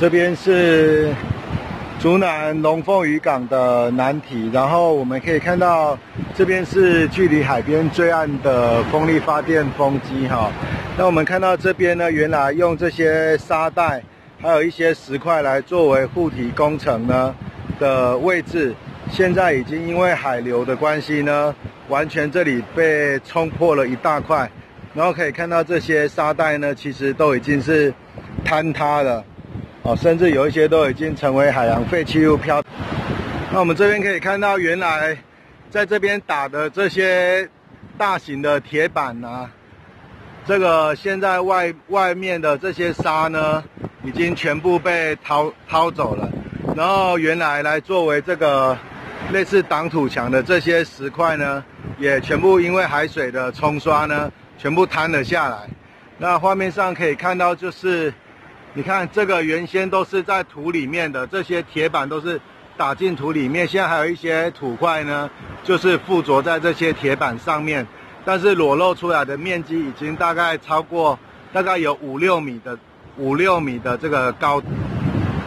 这边是竹南龙凤渔港的南体，然后我们可以看到这边是距离海边最暗的风力发电风机哈。那我们看到这边呢，原来用这些沙袋，还有一些石块来作为护体工程呢的位置，现在已经因为海流的关系呢，完全这里被冲破了一大块，然后可以看到这些沙袋呢，其实都已经是坍塌了。哦，甚至有一些都已经成为海洋废弃物漂。那我们这边可以看到，原来在这边打的这些大型的铁板啊，这个现在外外面的这些沙呢，已经全部被掏掏走了。然后原来来作为这个类似挡土墙的这些石块呢，也全部因为海水的冲刷呢，全部摊了下来。那画面上可以看到就是。你看，这个原先都是在土里面的，这些铁板都是打进土里面。现在还有一些土块呢，就是附着在这些铁板上面，但是裸露出来的面积已经大概超过，大概有五六米的五六米的这个高。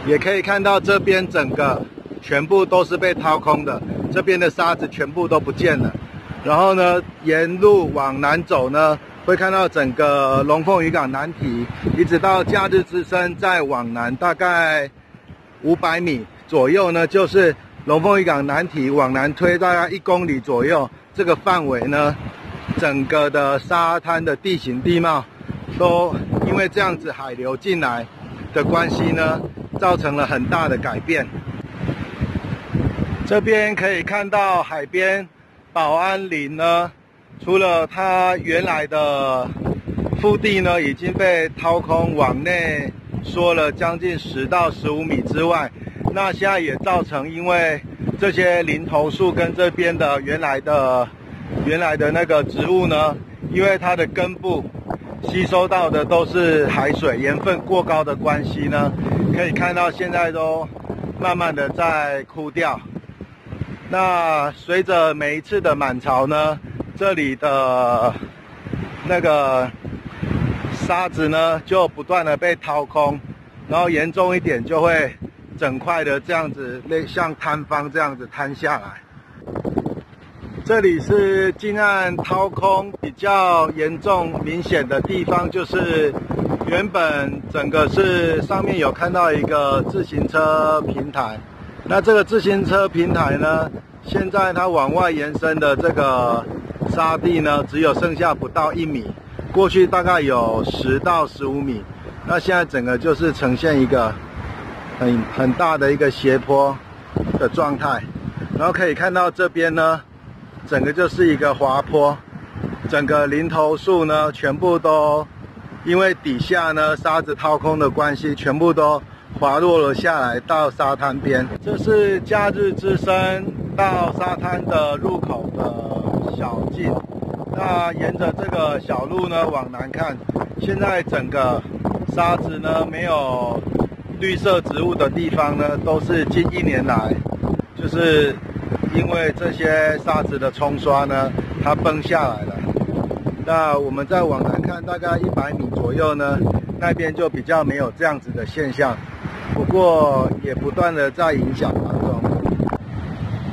也可以看到这边整个全部都是被掏空的，这边的沙子全部都不见了。然后呢，沿路往南走呢。会看到整个龙凤渔港南体，一直到假日之声，再往南大概五百米左右呢，就是龙凤渔港南体往南推大概一公里左右，这个范围呢，整个的沙滩的地形地貌，都因为这样子海流进来的关系呢，造成了很大的改变。这边可以看到海边保安林呢。除了它原来的腹地呢已经被掏空，往内缩了将近十到十五米之外，那现在也造成因为这些林头树跟这边的原来的原来的那个植物呢，因为它的根部吸收到的都是海水，盐分过高的关系呢，可以看到现在都慢慢的在枯掉。那随着每一次的满潮呢。这里的那个沙子呢，就不断的被掏空，然后严重一点就会整块的这样子，类像坍方这样子坍下来。这里是近岸掏空比较严重明显的地方，就是原本整个是上面有看到一个自行车平台，那这个自行车平台呢，现在它往外延伸的这个。沙地呢，只有剩下不到一米，过去大概有十到十五米，那现在整个就是呈现一个很很大的一个斜坡的状态，然后可以看到这边呢，整个就是一个滑坡，整个林头树呢，全部都因为底下呢沙子掏空的关系，全部都滑落了下来到沙滩边。这是假日之声到沙滩的入口的。小径，那沿着这个小路呢往南看，现在整个沙子呢没有绿色植物的地方呢，都是近一年来，就是因为这些沙子的冲刷呢，它崩下来了。那我们再往南看，大概一百米左右呢，那边就比较没有这样子的现象，不过也不断的在影响当中。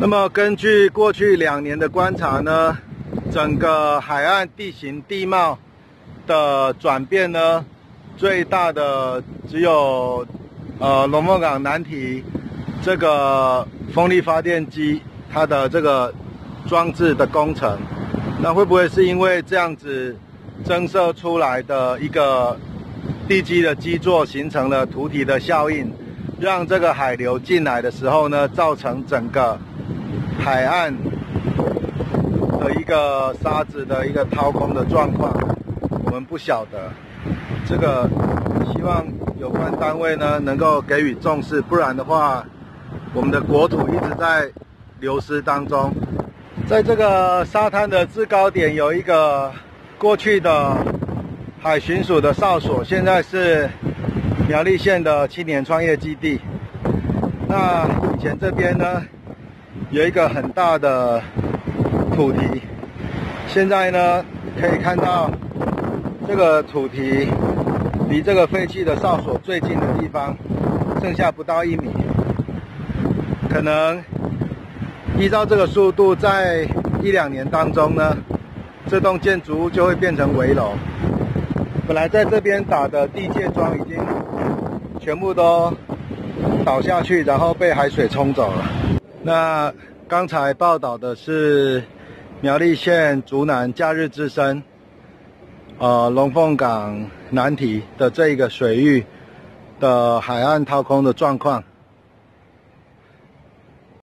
那么根据过去两年的观察呢，整个海岸地形地貌的转变呢，最大的只有呃龙凤港南堤这个风力发电机它的这个装置的工程，那会不会是因为这样子增设出来的一个地基的基座形成了土体的效应，让这个海流进来的时候呢，造成整个海岸的一个沙子的一个掏空的状况，我们不晓得。这个希望有关单位呢能够给予重视，不然的话，我们的国土一直在流失当中。在这个沙滩的制高点有一个过去的海巡署的哨所，现在是苗栗县的青年创业基地。那以前这边呢？有一个很大的土堤，现在呢可以看到这个土堤离这个废弃的哨所最近的地方，剩下不到一米，可能依照这个速度，在一两年当中呢，这栋建筑物就会变成围楼。本来在这边打的地界桩已经全部都倒下去，然后被海水冲走了。那刚才报道的是苗栗县竹南假日之声，呃，龙凤港南堤的这一个水域的海岸掏空的状况。